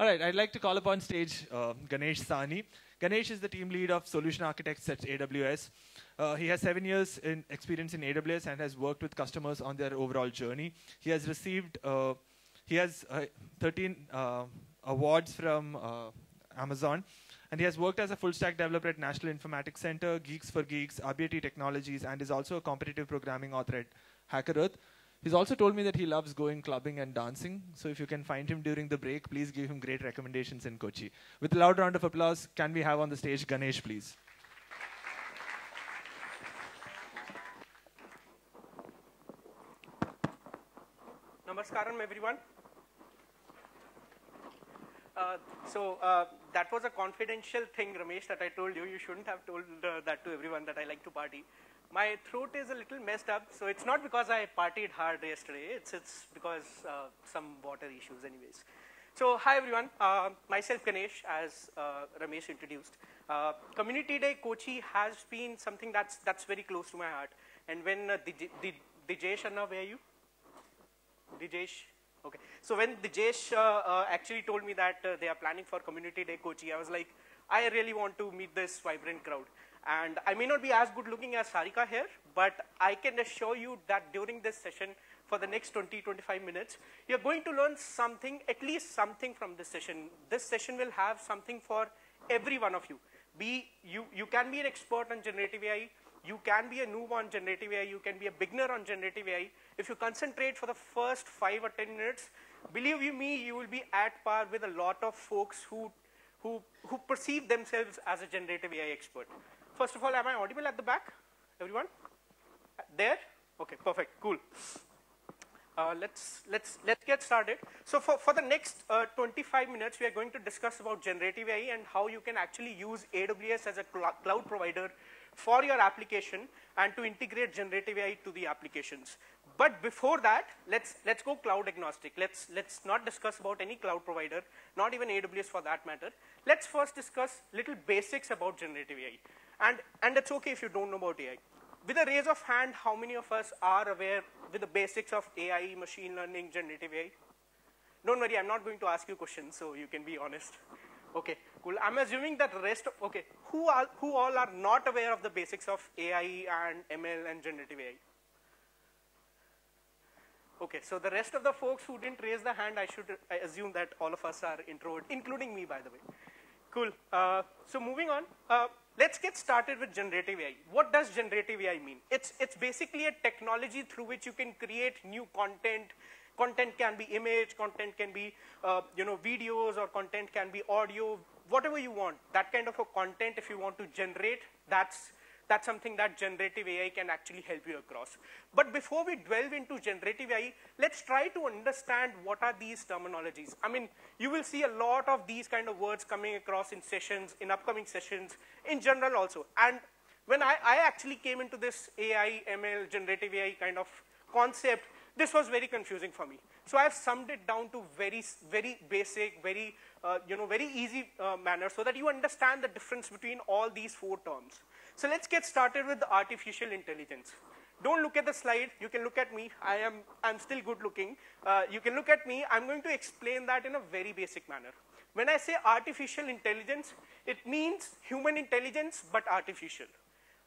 All right, I'd like to call upon stage uh, Ganesh Sawhney. Ganesh is the team lead of solution architects at AWS. Uh, he has seven years in experience in AWS and has worked with customers on their overall journey. He has received, uh, he has uh, 13 uh, awards from uh, Amazon, and he has worked as a full stack developer at National Informatics Center, Geeks for Geeks, RBIT Technologies, and is also a competitive programming author at Hacker Earth. He's also told me that he loves going clubbing and dancing. So if you can find him during the break, please give him great recommendations in Kochi. With a loud round of applause, can we have on the stage Ganesh, please? Namaskaram, everyone. Uh, so uh, that was a confidential thing, Ramesh, that I told you. You shouldn't have told uh, that to everyone that I like to party. My throat is a little messed up, so it's not because I partied hard yesterday. It's it's because uh, some water issues, anyways. So hi everyone, uh, myself Ganesh, as uh, Ramesh introduced. Community Day Kochi has been something that's that's very close to my heart. And when uh, Dijesh Anna, where are you? Dijesh, Okay. So when Dijesh uh, uh, actually told me that uh, they are planning for Community Day Kochi, I was like, I really want to meet this vibrant crowd. And I may not be as good looking as Sarika here, but I can assure you that during this session, for the next 20, 25 minutes, you're going to learn something, at least something from this session. This session will have something for every one of you. Be, you, you can be an expert on generative AI, you can be a noob on generative AI, you can be a beginner on generative AI. If you concentrate for the first five or 10 minutes, believe you me, you will be at par with a lot of folks who, who, who perceive themselves as a generative AI expert. First of all, am I audible at the back? Everyone? There? Okay, perfect, cool. Uh, let's, let's, let's get started. So for, for the next uh, 25 minutes, we are going to discuss about generative AI and how you can actually use AWS as a cl cloud provider for your application and to integrate generative AI to the applications. But before that, let's, let's go cloud agnostic. Let's, let's not discuss about any cloud provider, not even AWS for that matter. Let's first discuss little basics about generative AI. And, and it's okay if you don't know about AI. With a raise of hand, how many of us are aware with the basics of AI, machine learning, generative AI? Don't worry, I'm not going to ask you questions, so you can be honest. Okay, cool. I'm assuming that the rest of, okay, who, are, who all are not aware of the basics of AI and ML and generative AI? Okay, so the rest of the folks who didn't raise the hand, I should I assume that all of us are introvert, including me, by the way. Cool. Uh, so moving on, uh, let's get started with generative AI. What does generative AI mean? It's, it's basically a technology through which you can create new content, Content can be image, content can be, uh, you know, videos or content can be audio, whatever you want. That kind of a content, if you want to generate, that's, that's something that generative AI can actually help you across. But before we delve into generative AI, let's try to understand what are these terminologies. I mean, you will see a lot of these kind of words coming across in sessions, in upcoming sessions, in general also. And when I, I actually came into this AI, ML, generative AI kind of concept, this was very confusing for me. So I've summed it down to very, very basic, very, uh, you know, very easy uh, manner so that you understand the difference between all these four terms. So let's get started with the artificial intelligence. Don't look at the slide. You can look at me. I am I'm still good looking. Uh, you can look at me. I'm going to explain that in a very basic manner. When I say artificial intelligence, it means human intelligence but artificial.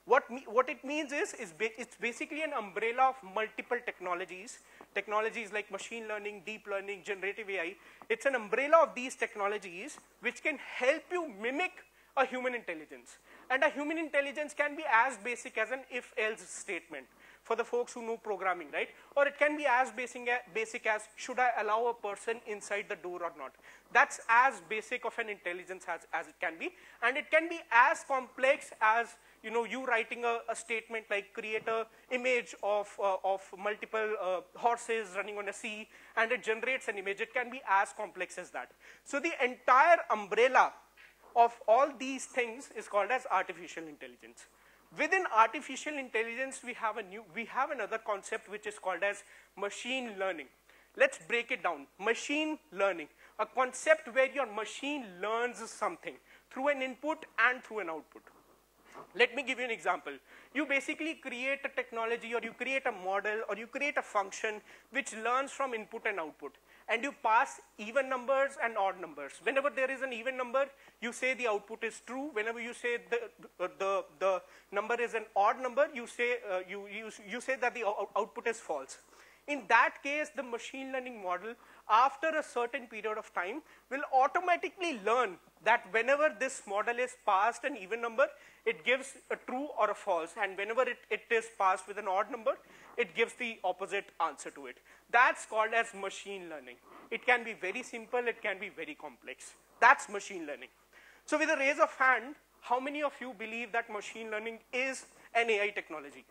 What, me, what it means is, is ba it's basically an umbrella of multiple technologies, technologies like machine learning, deep learning, generative AI. It's an umbrella of these technologies which can help you mimic a human intelligence. And a human intelligence can be as basic as an if-else statement for the folks who know programming, right? Or it can be as basic, basic as, should I allow a person inside the door or not? That's as basic of an intelligence as, as it can be. And it can be as complex as, you know, you writing a, a statement like create a image of, uh, of multiple uh, horses running on a sea, and it generates an image. It can be as complex as that. So the entire umbrella of all these things is called as artificial intelligence. Within artificial intelligence, we have, a new, we have another concept which is called as machine learning. Let's break it down. Machine learning, a concept where your machine learns something through an input and through an output. Let me give you an example. You basically create a technology or you create a model or you create a function which learns from input and output. And you pass even numbers and odd numbers. Whenever there is an even number, you say the output is true. Whenever you say the, the, the number is an odd number, you say, uh, you, you, you say that the output is false. In that case, the machine learning model, after a certain period of time, will automatically learn that whenever this model is passed an even number, it gives a true or a false. And whenever it, it is passed with an odd number, it gives the opposite answer to it. That's called as machine learning. It can be very simple, it can be very complex. That's machine learning. So with a raise of hand, how many of you believe that machine learning is an AI technology?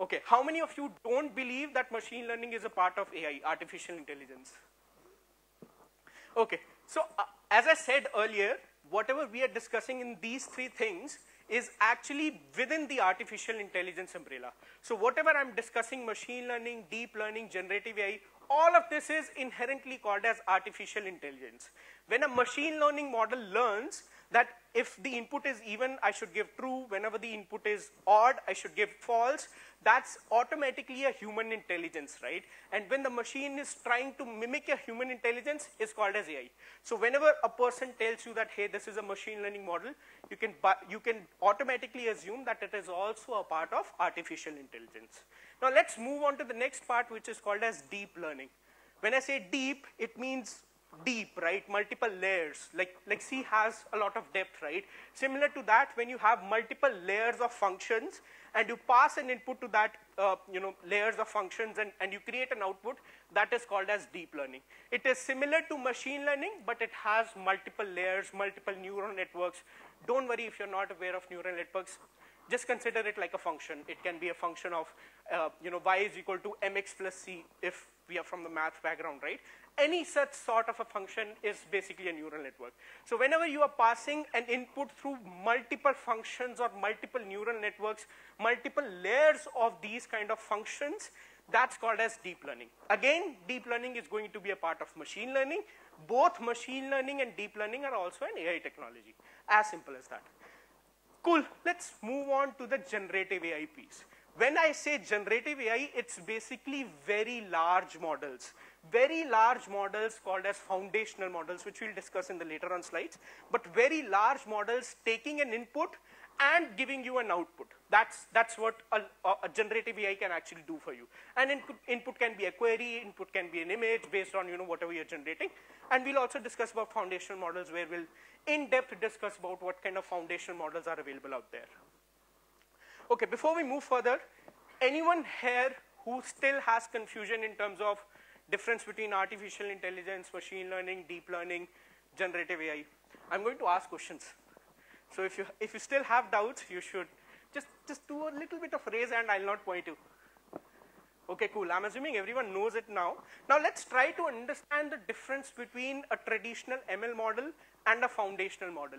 Okay, how many of you don't believe that machine learning is a part of AI, artificial intelligence? Okay, so uh, as I said earlier, whatever we are discussing in these three things is actually within the artificial intelligence umbrella. So whatever I'm discussing, machine learning, deep learning, generative AI, all of this is inherently called as artificial intelligence. When a machine learning model learns that if the input is even, I should give true. Whenever the input is odd, I should give false. That's automatically a human intelligence, right? And when the machine is trying to mimic a human intelligence, it's called as AI. So whenever a person tells you that, hey, this is a machine learning model, you can, you can automatically assume that it is also a part of artificial intelligence. Now let's move on to the next part, which is called as deep learning. When I say deep, it means deep, right? Multiple layers. Like, like sea has a lot of depth, right? Similar to that, when you have multiple layers of functions and you pass an input to that, uh, you know, layers of functions and, and you create an output, that is called as deep learning. It is similar to machine learning, but it has multiple layers, multiple neural networks. Don't worry if you're not aware of neural networks. Just consider it like a function. It can be a function of, uh, you know, y is equal to mx plus c if we are from the math background, right? Any such sort of a function is basically a neural network. So whenever you are passing an input through multiple functions or multiple neural networks, multiple layers of these kind of functions, that's called as deep learning. Again, deep learning is going to be a part of machine learning. Both machine learning and deep learning are also an AI technology. As simple as that. Cool. Let's move on to the generative AI piece. When I say generative AI, it's basically very large models very large models called as foundational models, which we'll discuss in the later on slides, but very large models taking an input and giving you an output. That's, that's what a, a generative AI can actually do for you. And input, input can be a query, input can be an image based on you know, whatever you're generating. And we'll also discuss about foundational models where we'll in-depth discuss about what kind of foundational models are available out there. Okay, before we move further, anyone here who still has confusion in terms of difference between artificial intelligence, machine learning, deep learning, generative AI. I'm going to ask questions. So if you, if you still have doubts, you should just, just do a little bit of raise and I'll not point you. Okay, cool. I'm assuming everyone knows it now. Now let's try to understand the difference between a traditional ML model and a foundational model.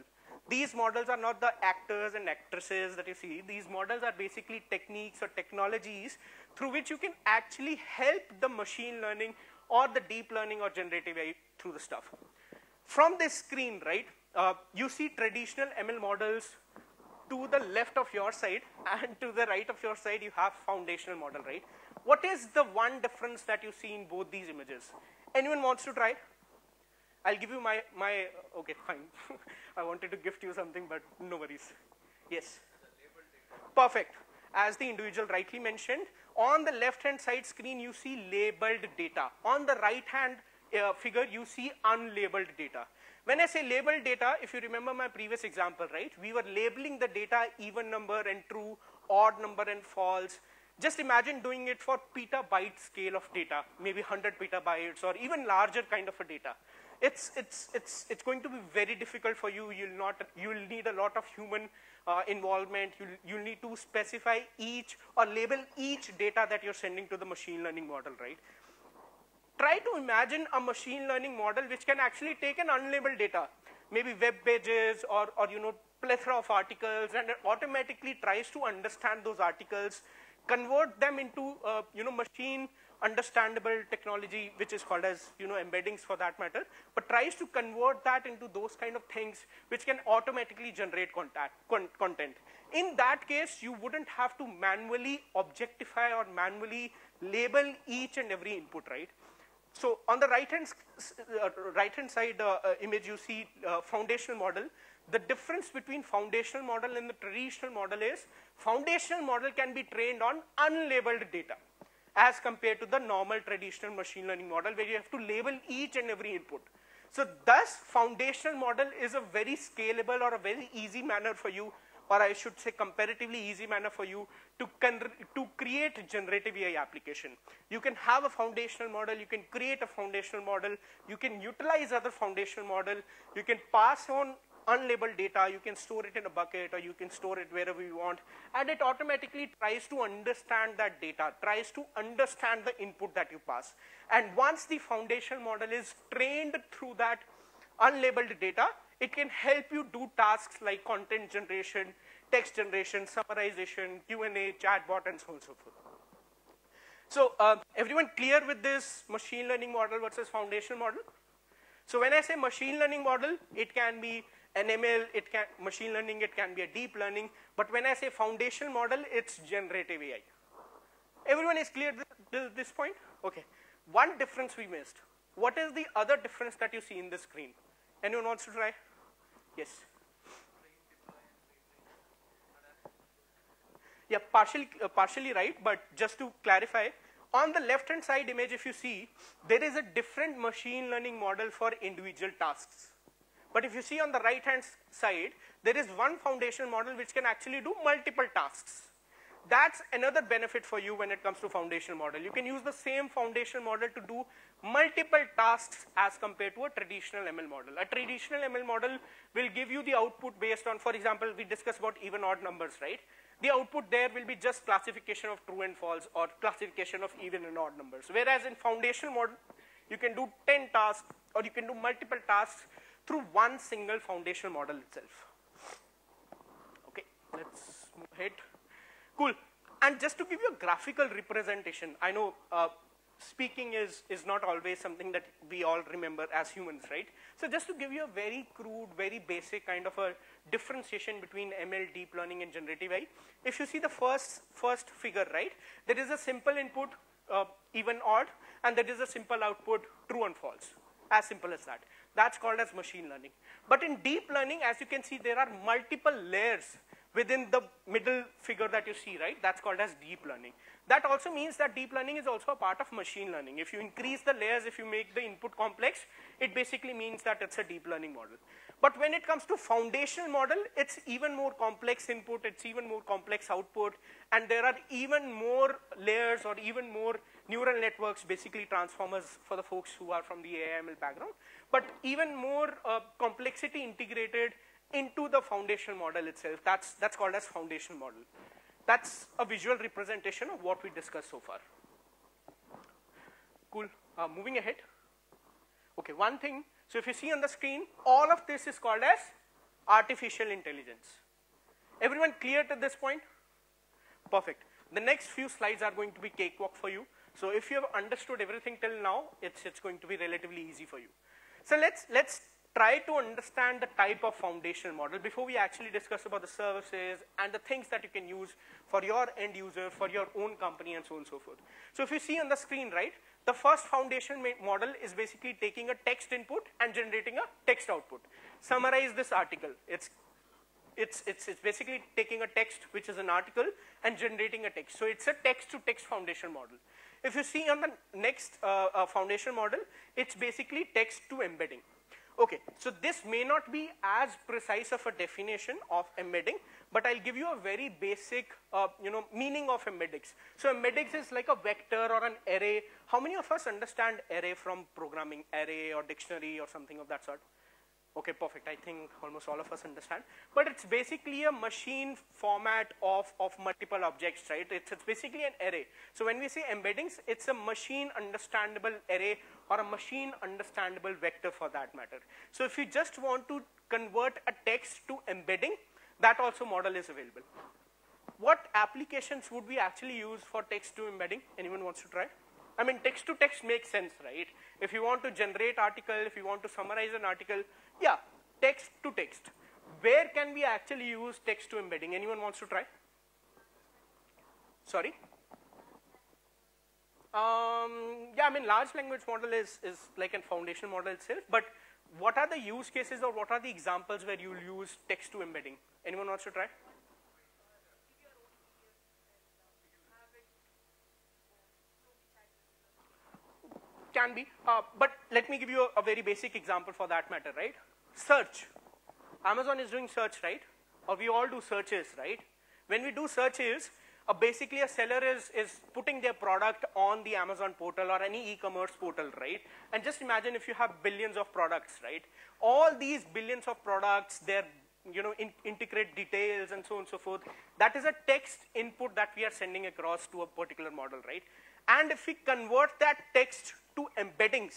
These models are not the actors and actresses that you see. These models are basically techniques or technologies through which you can actually help the machine learning or the deep learning or generative AI through the stuff. From this screen, right, uh, you see traditional ML models to the left of your side and to the right of your side you have foundational model, right? What is the one difference that you see in both these images? Anyone wants to try? I'll give you my, my okay, fine. I wanted to gift you something, but no worries. Yes? Perfect. As the individual rightly mentioned, on the left-hand side screen, you see labeled data. On the right-hand uh, figure, you see unlabeled data. When I say labeled data, if you remember my previous example, right, we were labeling the data even number and true, odd number and false. Just imagine doing it for petabyte scale of data, maybe 100 petabytes or even larger kind of a data it's, it's, it's, it's going to be very difficult for you. You'll, not, you'll need a lot of human uh, involvement. You'll, you'll need to specify each or label each data that you're sending to the machine learning model, right? Try to imagine a machine learning model which can actually take an unlabeled data, maybe web pages or, or you know, plethora of articles and it automatically tries to understand those articles, convert them into, uh, you know, machine understandable technology, which is called as, you know, embeddings for that matter, but tries to convert that into those kind of things which can automatically generate contact, con content. In that case, you wouldn't have to manually objectify or manually label each and every input, right? So on the right hand, uh, right hand side uh, uh, image, you see uh, foundational model. The difference between foundational model and the traditional model is foundational model can be trained on unlabeled data as compared to the normal traditional machine learning model where you have to label each and every input. So thus foundational model is a very scalable or a very easy manner for you or I should say comparatively easy manner for you to, to create generative AI application. You can have a foundational model, you can create a foundational model, you can utilize other foundational model, you can pass on unlabeled data, you can store it in a bucket or you can store it wherever you want and it automatically tries to understand that data, tries to understand the input that you pass. And once the foundation model is trained through that unlabeled data, it can help you do tasks like content generation, text generation, summarization, Q&A, chatbot, and so on and so forth. So uh, everyone clear with this machine learning model versus foundation model? So when I say machine learning model, it can be an ML, it can machine learning, it can be a deep learning. But when I say foundation model, it's generative AI. Everyone is clear at this point? Okay. One difference we missed. What is the other difference that you see in the screen? Anyone wants to try? Yes. Yeah, partially, uh, partially right, but just to clarify, on the left-hand side image, if you see, there is a different machine learning model for individual tasks. But if you see on the right-hand side, there is one foundation model which can actually do multiple tasks. That's another benefit for you when it comes to foundation model. You can use the same foundation model to do multiple tasks as compared to a traditional ML model. A traditional ML model will give you the output based on, for example, we discussed about even odd numbers, right? The output there will be just classification of true and false or classification of even and odd numbers. Whereas in foundation model, you can do 10 tasks or you can do multiple tasks through one single foundational model itself. Okay, let's move ahead. Cool. And just to give you a graphical representation, I know uh, speaking is, is not always something that we all remember as humans, right? So just to give you a very crude, very basic kind of a differentiation between ML, deep learning, and generative AI, if you see the first, first figure, right, there is a simple input, uh, even odd, and there is a simple output, true and false. As simple as that. That's called as machine learning. But in deep learning, as you can see, there are multiple layers within the middle figure that you see, right? That's called as deep learning. That also means that deep learning is also a part of machine learning. If you increase the layers, if you make the input complex, it basically means that it's a deep learning model. But when it comes to foundational model, it's even more complex input, it's even more complex output, and there are even more layers or even more neural networks, basically transformers for the folks who are from the AIML background, but even more uh, complexity integrated into the foundation model itself. That's, that's called as foundation model. That's a visual representation of what we discussed so far. Cool. Uh, moving ahead. Okay, one thing. So if you see on the screen, all of this is called as artificial intelligence. Everyone clear to this point? Perfect. The next few slides are going to be cakewalk for you. So if you have understood everything till now, it's, it's going to be relatively easy for you. So let's, let's try to understand the type of foundational model before we actually discuss about the services and the things that you can use for your end user, for your own company, and so on and so forth. So if you see on the screen, right, the first foundation model is basically taking a text input and generating a text output. Summarize this article. It's it's, it's, it's basically taking a text, which is an article, and generating a text. So it's a text-to-text -text foundation model. If you see on the next uh, uh, foundation model, it's basically text to embedding. Okay, so this may not be as precise of a definition of embedding, but I'll give you a very basic, uh, you know, meaning of embeddings. So embeddings is like a vector or an array. How many of us understand array from programming, array or dictionary or something of that sort? Okay, perfect. I think almost all of us understand. But it's basically a machine format of, of multiple objects, right? It's, it's basically an array. So when we say embeddings, it's a machine understandable array or a machine understandable vector for that matter. So if you just want to convert a text to embedding, that also model is available. What applications would we actually use for text to embedding? Anyone wants to try? I mean, text to text makes sense, right? If you want to generate article, if you want to summarize an article, yeah, text to text. Where can we actually use text to embedding? Anyone wants to try? Sorry? Um, yeah, I mean, large language model is, is like a foundation model itself, but what are the use cases or what are the examples where you'll use text to embedding? Anyone wants to try? Can be, uh, but let me give you a, a very basic example for that matter, right? Search. Amazon is doing search, right? Or we all do searches, right? When we do searches, uh, basically a seller is, is putting their product on the Amazon portal or any e-commerce portal, right? And just imagine if you have billions of products, right? All these billions of products, their you know, in, integrate details and so on and so forth. That is a text input that we are sending across to a particular model, right? And if we convert that text to embeddings,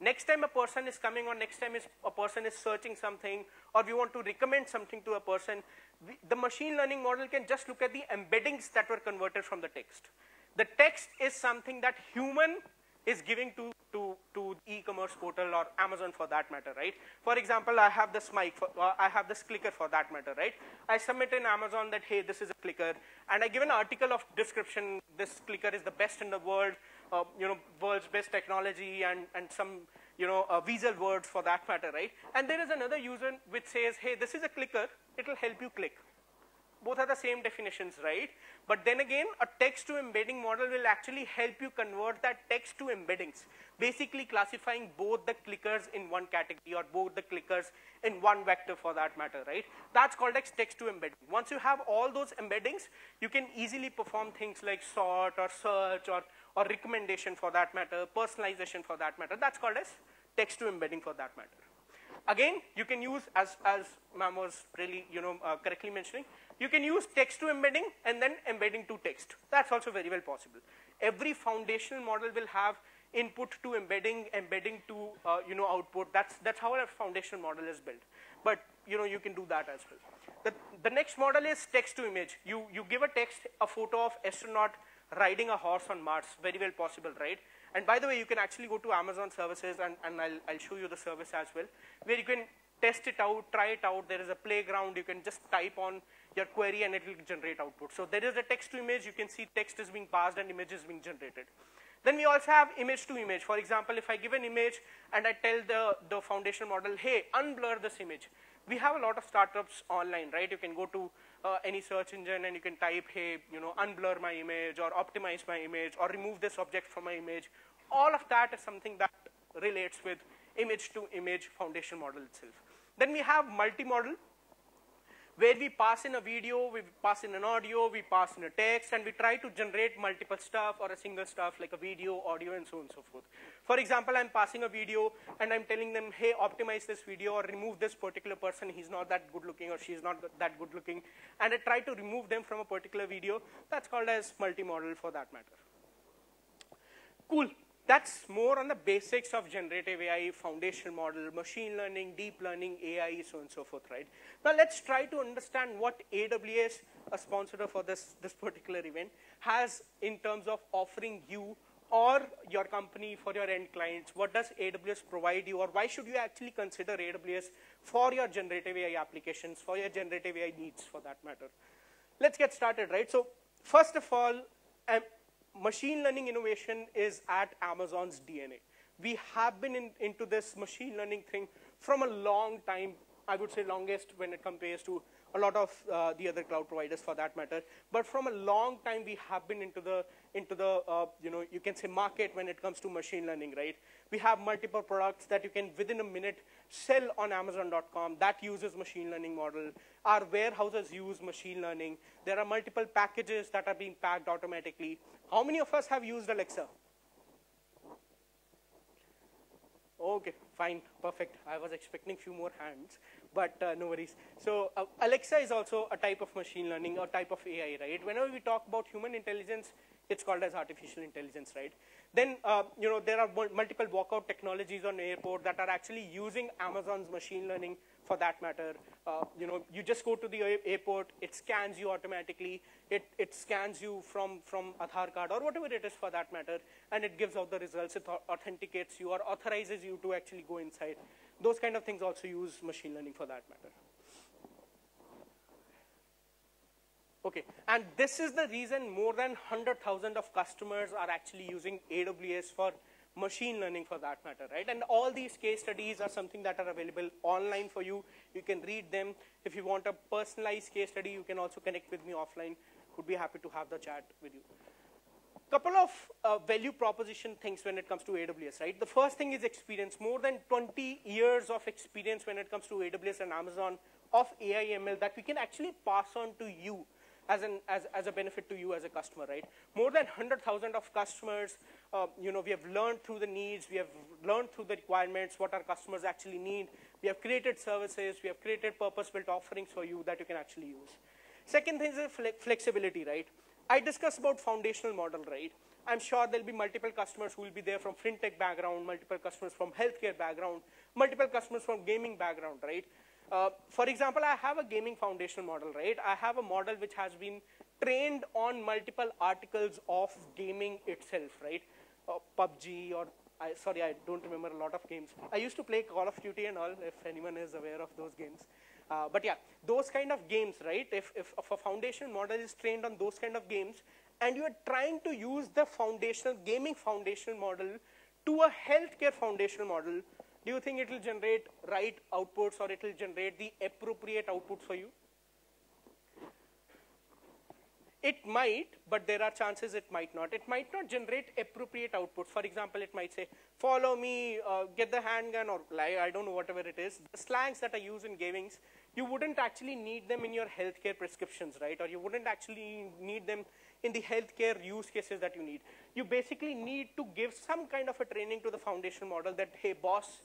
next time a person is coming or next time is a person is searching something or we want to recommend something to a person, we, the machine learning model can just look at the embeddings that were converted from the text. The text is something that human is giving to, to, to e-commerce portal or Amazon for that matter, right? For example, I have this mic, for, uh, I have this clicker for that matter, right? I submit in Amazon that, hey, this is a clicker, and I give an article of description, this clicker is the best in the world, uh, you know, world's best technology, and, and some, you know, uh, visual words for that matter, right? And there is another user which says, hey, this is a clicker, it'll help you click both are the same definitions, right? But then again, a text to embedding model will actually help you convert that text to embeddings, basically classifying both the clickers in one category or both the clickers in one vector for that matter, right? That's called as text to embedding. Once you have all those embeddings, you can easily perform things like sort or search or, or recommendation for that matter, personalization for that matter. That's called as text to embedding for that matter. Again, you can use, as, as ma'am was really, you know, uh, correctly mentioning, you can use text to embedding and then embedding to text. That's also very well possible. Every foundational model will have input to embedding, embedding to, uh, you know, output. That's, that's how a foundational model is built. But, you know, you can do that as well. The, the next model is text to image. You, you give a text, a photo of astronaut riding a horse on Mars. Very well possible, right? And by the way, you can actually go to Amazon services, and, and I'll, I'll show you the service as well, where you can test it out, try it out. There is a playground. You can just type on your query and it will generate output. So there is a text to image. You can see text is being passed and image is being generated. Then we also have image to image. For example, if I give an image and I tell the, the foundation model, hey, unblur this image. We have a lot of startups online, right? You can go to uh, any search engine and you can type, hey, you know, unblur my image or optimize my image or remove this object from my image. All of that is something that relates with image to image foundation model itself. Then we have multimodal where we pass in a video, we pass in an audio, we pass in a text, and we try to generate multiple stuff or a single stuff like a video, audio, and so on and so forth. For example, I'm passing a video and I'm telling them, hey, optimize this video or remove this particular person. He's not that good looking or she's not that good looking. And I try to remove them from a particular video. That's called as multimodal for that matter. Cool that's more on the basics of generative AI, foundation model, machine learning, deep learning, AI, so on and so forth, right? Now let's try to understand what AWS, a sponsor for this, this particular event, has in terms of offering you or your company for your end clients. What does AWS provide you or why should you actually consider AWS for your generative AI applications, for your generative AI needs for that matter? Let's get started, right? So first of all, um, machine learning innovation is at Amazon's DNA. We have been in, into this machine learning thing from a long time, I would say longest when it compares to a lot of uh, the other cloud providers for that matter. But from a long time, we have been into the, into the uh, you know, you can say market when it comes to machine learning, right? We have multiple products that you can, within a minute, sell on Amazon.com that uses machine learning model. Our warehouses use machine learning. There are multiple packages that are being packed automatically. How many of us have used Alexa? Okay, fine, perfect. I was expecting few more hands, but uh, no worries. So uh, Alexa is also a type of machine learning or type of AI, right? Whenever we talk about human intelligence, it's called as artificial intelligence, right? Then, uh, you know, there are multiple walkout technologies on airport that are actually using Amazon's machine learning for that matter. Uh, you know, you just go to the airport, it scans you automatically, it, it scans you from, from Aadhaar card or whatever it is for that matter, and it gives out the results, it authenticates you or authorizes you to actually go inside. Those kind of things also use machine learning for that matter. Okay, and this is the reason more than 100,000 of customers are actually using AWS for machine learning for that matter, right? And all these case studies are something that are available online for you. You can read them. If you want a personalized case study, you can also connect with me offline. Would be happy to have the chat with you. Couple of uh, value proposition things when it comes to AWS, right? The first thing is experience. More than 20 years of experience when it comes to AWS and Amazon of AI ML that we can actually pass on to you as, an, as, as a benefit to you as a customer, right? More than 100,000 of customers, uh, you know, we have learned through the needs, we have learned through the requirements, what our customers actually need. We have created services, we have created purpose-built offerings for you that you can actually use. Second thing is flexibility, right? I discussed about foundational model, right? I'm sure there'll be multiple customers who will be there from fintech background, multiple customers from healthcare background, multiple customers from gaming background, right? Uh, for example, I have a gaming foundational model, right? I have a model which has been trained on multiple articles of gaming itself, right? Uh, PUBG or, I, sorry, I don't remember a lot of games. I used to play Call of Duty and all, if anyone is aware of those games. Uh, but yeah, those kind of games, right? If, if, if a foundation model is trained on those kind of games, and you are trying to use the foundational gaming foundational model to a healthcare foundational model, do you think it will generate right outputs or it will generate the appropriate outputs for you? It might, but there are chances it might not. It might not generate appropriate output. For example, it might say, follow me, uh, get the handgun, or lie, I don't know, whatever it is. The slangs that are used in gamings, you wouldn't actually need them in your healthcare prescriptions, right? Or you wouldn't actually need them in the healthcare use cases that you need. You basically need to give some kind of a training to the foundation model that, hey, boss,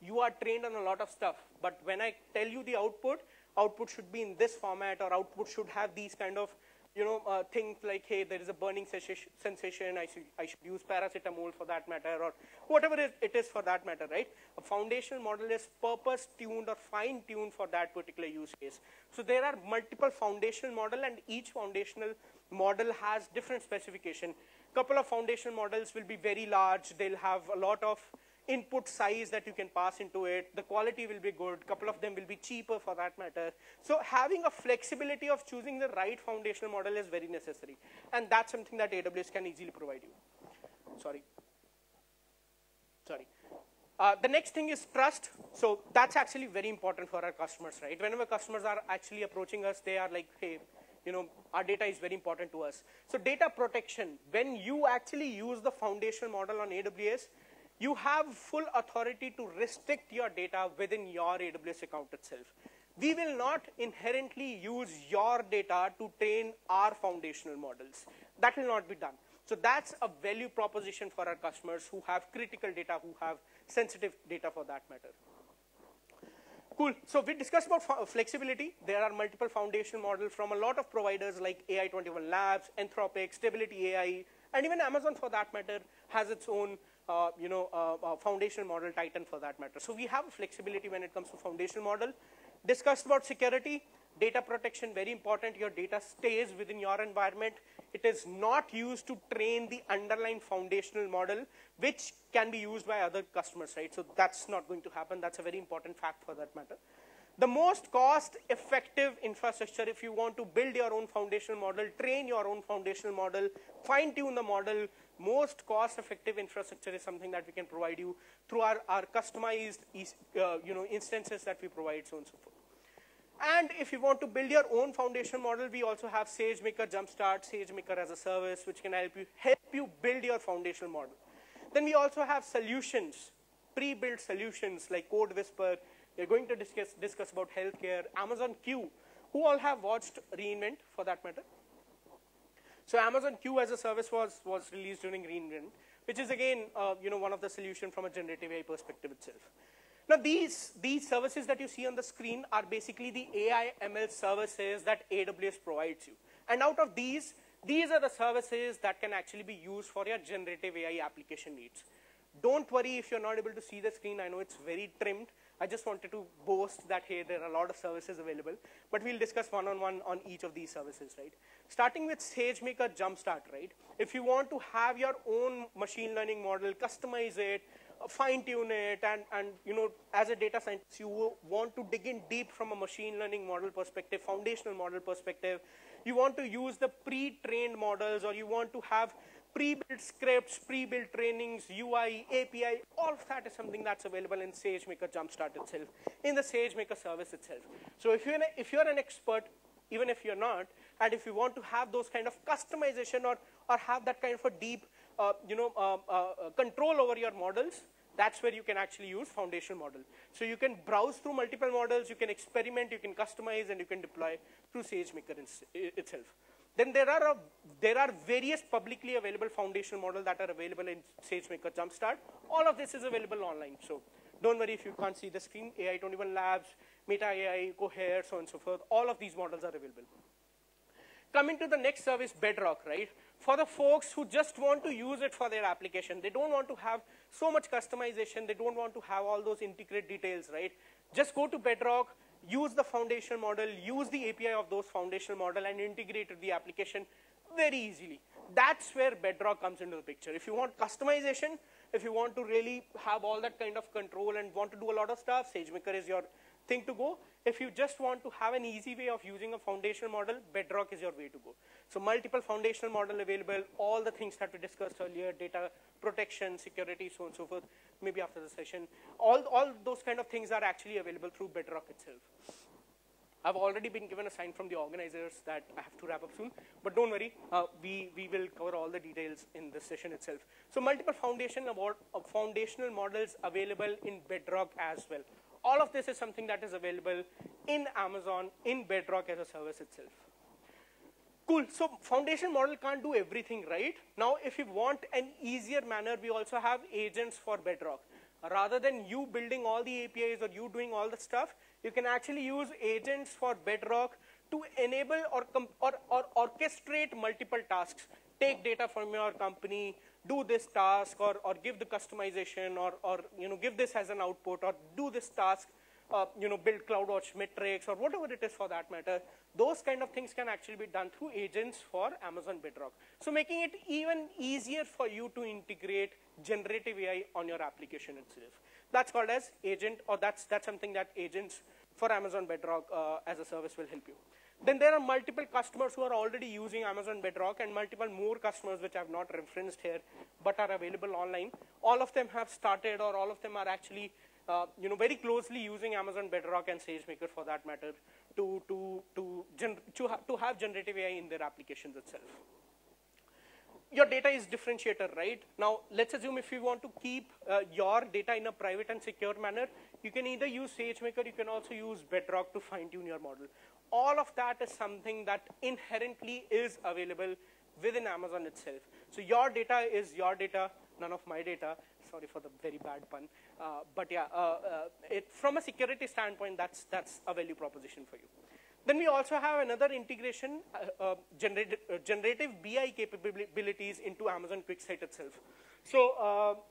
you are trained on a lot of stuff, but when I tell you the output, output should be in this format or output should have these kind of you know, uh, things like, hey, there is a burning sensation, I should, I should use paracetamol for that matter, or whatever it is for that matter, right? A foundational model is purpose-tuned or fine-tuned for that particular use case. So there are multiple foundational model, and each foundational model has different specification. A couple of foundational models will be very large. They'll have a lot of input size that you can pass into it. The quality will be good. Couple of them will be cheaper for that matter. So having a flexibility of choosing the right foundational model is very necessary. And that's something that AWS can easily provide you. Sorry. Sorry. Uh, the next thing is trust. So that's actually very important for our customers, right? Whenever customers are actually approaching us, they are like, hey, you know, our data is very important to us. So data protection, when you actually use the foundational model on AWS, you have full authority to restrict your data within your AWS account itself. We will not inherently use your data to train our foundational models. That will not be done. So that's a value proposition for our customers who have critical data, who have sensitive data for that matter. Cool. So we discussed about flexibility. There are multiple foundational models from a lot of providers like AI21 Labs, Anthropic, Stability AI, and even Amazon for that matter has its own uh, you know, uh, uh, foundation model Titan for that matter. So we have flexibility when it comes to foundation model. Discussed about security, data protection, very important. Your data stays within your environment. It is not used to train the underlying foundational model, which can be used by other customers, right? So that's not going to happen. That's a very important fact for that matter. The most cost-effective infrastructure, if you want to build your own foundational model, train your own foundational model, fine-tune the model, most cost-effective infrastructure is something that we can provide you through our, our customized uh, you know, instances that we provide, so on and so forth. And if you want to build your own foundation model, we also have SageMaker Jumpstart, SageMaker as a service, which can help you, help you build your foundational model. Then we also have solutions, pre-built solutions like CodeWhisper. We're going to discuss, discuss about healthcare, Amazon Q, who all have watched reInvent for that matter. So Amazon Q as a service was, was released during reInvent, which is again, uh, you know, one of the solution from a generative AI perspective itself. Now these, these services that you see on the screen are basically the AI ML services that AWS provides you. And out of these, these are the services that can actually be used for your generative AI application needs. Don't worry if you're not able to see the screen. I know it's very trimmed. I just wanted to boast that, hey, there are a lot of services available, but we'll discuss one-on-one -on, -one on each of these services, right? Starting with SageMaker Jumpstart, right? If you want to have your own machine learning model, customize it, fine tune it and, and you know, as a data scientist, you want to dig in deep from a machine learning model perspective, foundational model perspective. You want to use the pre-trained models or you want to have pre-built scripts, pre-built trainings, UI, API, all of that is something that's available in SageMaker Jumpstart itself, in the SageMaker service itself. So if you're, an, if you're an expert, even if you're not, and if you want to have those kind of customization or, or have that kind of a deep uh, you know, uh, uh, control over your models, that's where you can actually use foundation model. So you can browse through multiple models, you can experiment, you can customize, and you can deploy through SageMaker itself. Then there are, a, there are various publicly available foundation models that are available in SageMaker Jumpstart. All of this is available online. So don't worry if you can't see the screen. AI21 Labs, Meta AI, Cohere, so on and so forth. All of these models are available. Coming to the next service, Bedrock, right? For the folks who just want to use it for their application, they don't want to have so much customization, they don't want to have all those integrate details, right? Just go to Bedrock, use the foundation model, use the API of those foundational model and integrate the application very easily. That's where Bedrock comes into the picture. If you want customization, if you want to really have all that kind of control and want to do a lot of stuff, SageMaker is your thing to go. If you just want to have an easy way of using a foundational model, Bedrock is your way to go. So multiple foundational model available, all the things that we discussed earlier, data protection, security, so on and so forth, maybe after the session. All, all those kind of things are actually available through Bedrock itself. I've already been given a sign from the organizers that I have to wrap up soon, but don't worry, uh, we, we will cover all the details in the session itself. So multiple foundation award, uh, foundational models available in Bedrock as well. All of this is something that is available in Amazon, in Bedrock as a service itself. Cool, so foundation model can't do everything, right? Now, if you want an easier manner, we also have agents for Bedrock. Rather than you building all the APIs or you doing all the stuff, you can actually use agents for Bedrock to enable or, or, or orchestrate multiple tasks. Take data from your company, do this task or, or give the customization or, or you know, give this as an output or do this task, uh, you know, build CloudWatch metrics or whatever it is for that matter. Those kind of things can actually be done through agents for Amazon Bedrock. So making it even easier for you to integrate generative AI on your application itself. That's called as agent or that's, that's something that agents for Amazon Bedrock uh, as a service will help you. Then there are multiple customers who are already using Amazon Bedrock and multiple more customers which I have not referenced here but are available online. All of them have started or all of them are actually uh, you know, very closely using Amazon Bedrock and SageMaker for that matter to, to, to, to, ha to have generative AI in their applications itself. Your data is differentiator, right? Now, let's assume if you want to keep uh, your data in a private and secure manner, you can either use SageMaker, you can also use Bedrock to fine tune your model all of that is something that inherently is available within Amazon itself. So your data is your data, none of my data. Sorry for the very bad pun. Uh, but yeah, uh, uh, it, from a security standpoint, that's, that's a value proposition for you. Then we also have another integration, uh, uh, generative, uh, generative BI capabilities into Amazon QuickSight itself. So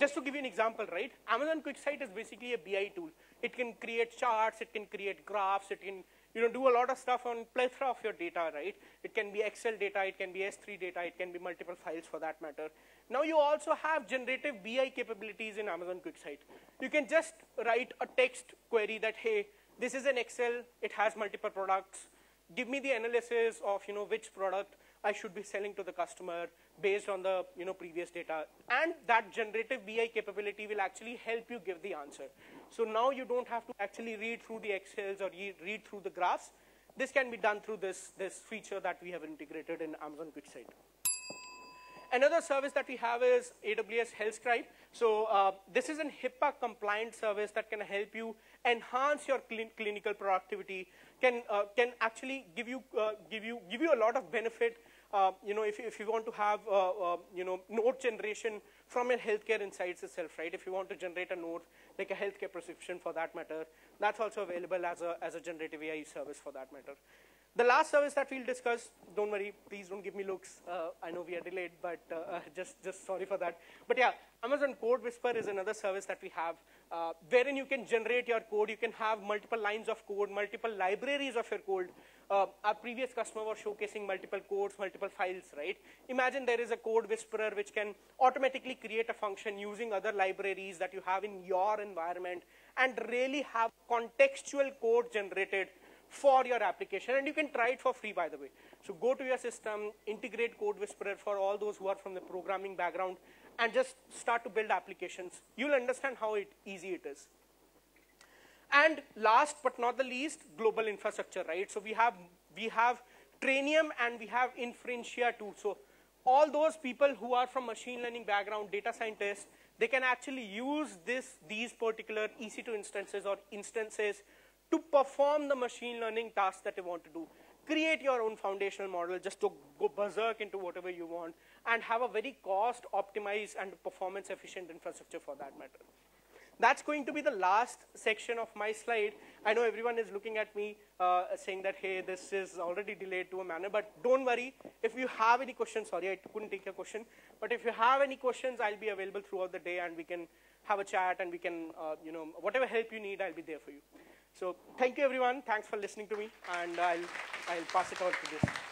just to give you an example, right? Amazon QuickSight is basically a BI tool. It can create charts, it can create graphs, it can you know, do a lot of stuff on plethora of your data, right? It can be Excel data, it can be S3 data, it can be multiple files for that matter. Now you also have generative BI capabilities in Amazon QuickSight. You can just write a text query that, hey, this is an Excel, it has multiple products. Give me the analysis of, you know, which product I should be selling to the customer based on the, you know, previous data. And that generative BI capability will actually help you give the answer. So now you don't have to actually read through the Excels or read through the graphs. This can be done through this, this feature that we have integrated in Amazon QuickSight. Another service that we have is AWS HealthScribe. So uh, this is an HIPAA compliant service that can help you enhance your cl clinical productivity, can, uh, can actually give you, uh, give, you, give you a lot of benefit uh, you know, if, if you want to have, uh, uh, you know, note generation from your healthcare insights itself, right? If you want to generate a note, like a healthcare prescription for that matter, that's also available as a, as a generative AI service for that matter. The last service that we'll discuss, don't worry, please don't give me looks. Uh, I know we are delayed, but uh, just, just sorry for that. But yeah, Amazon Code Whisper is another service that we have uh, wherein you can generate your code. You can have multiple lines of code, multiple libraries of your code. Uh, our previous customer was showcasing multiple codes, multiple files, right? Imagine there is a code whisperer which can automatically create a function using other libraries that you have in your environment and really have contextual code generated for your application. And you can try it for free, by the way. So go to your system, integrate Code Whisperer for all those who are from the programming background, and just start to build applications. You'll understand how it, easy it is. And last but not the least, global infrastructure, right? So we have, we have Trainium and we have Inferentia too. So all those people who are from machine learning background, data scientists, they can actually use this, these particular EC2 instances or instances to perform the machine learning tasks that they want to do. Create your own foundational model just to go berserk into whatever you want and have a very cost optimized and performance efficient infrastructure for that matter. That's going to be the last section of my slide. I know everyone is looking at me uh, saying that, hey, this is already delayed to a manner, but don't worry. If you have any questions, sorry, I couldn't take your question, but if you have any questions, I'll be available throughout the day and we can have a chat and we can, uh, you know, whatever help you need, I'll be there for you. So thank you, everyone. Thanks for listening to me, and I'll, I'll pass it on to this.